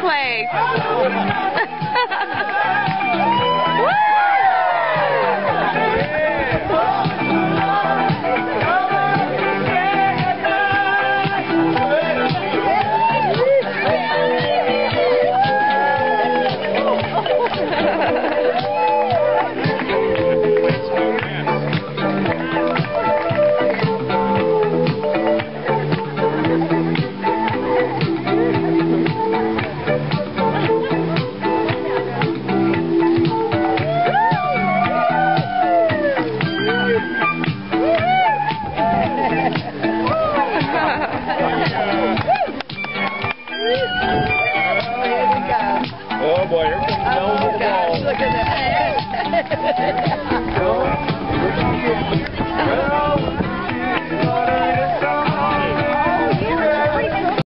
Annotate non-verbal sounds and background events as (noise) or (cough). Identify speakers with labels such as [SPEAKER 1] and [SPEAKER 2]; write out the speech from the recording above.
[SPEAKER 1] Play. (laughs) (laughs) كده. (laughs)